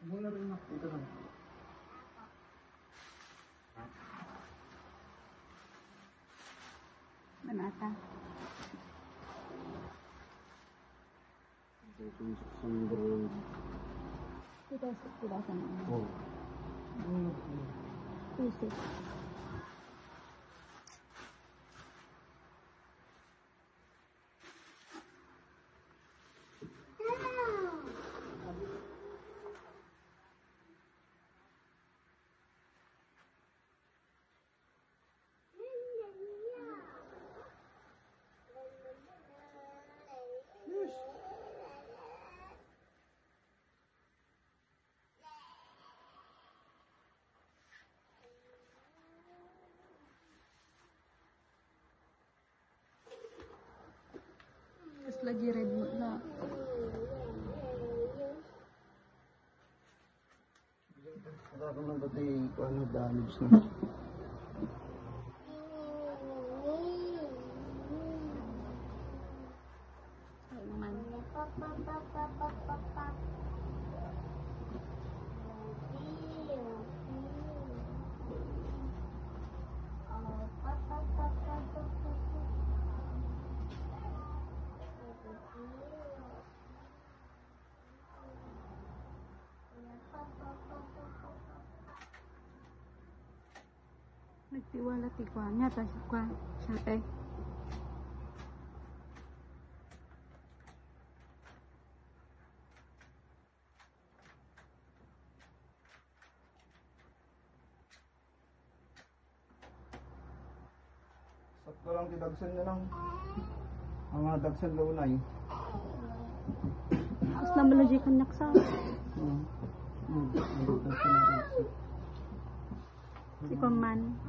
Muna rin na. Ito na. Manata. Ito yung sandro. Kita kita sana. Oh. Pieces. Lagi red na. Wala ka man kung ano damage na. Eh. Sakto lang tidagsan na lang. Ang mga dagsan daw na eh. Tapos na. Hmm. Hmm. Dagsan. Si Paman.